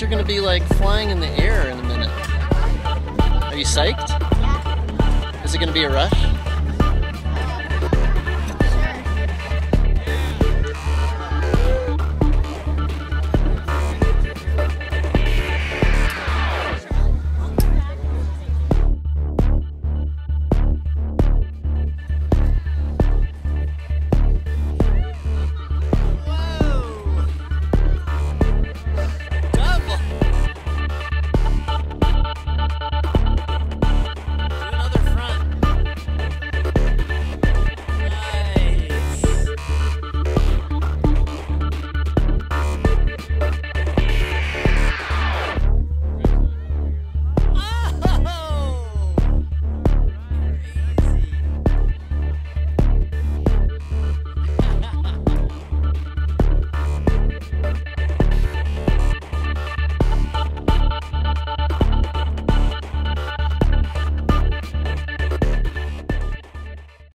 you're gonna be like flying in the air in a minute. Are you psyched? Is it gonna be a rush?